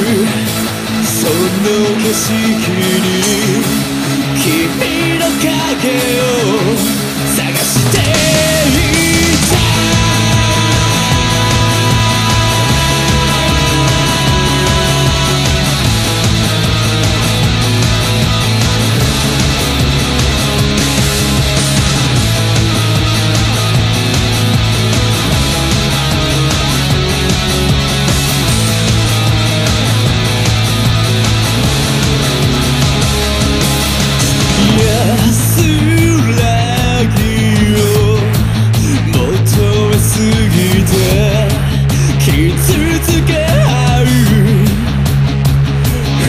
その景色に君の影を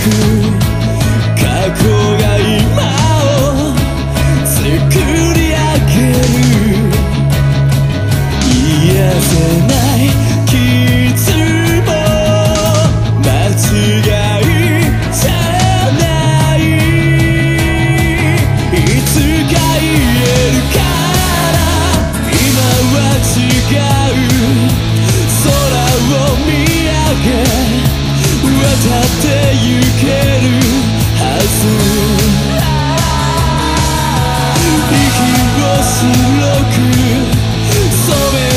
過去が今を作り上げる癒せない傷も間違いじゃないいつか言えるから今は違う。空を見上げ。息を白く染め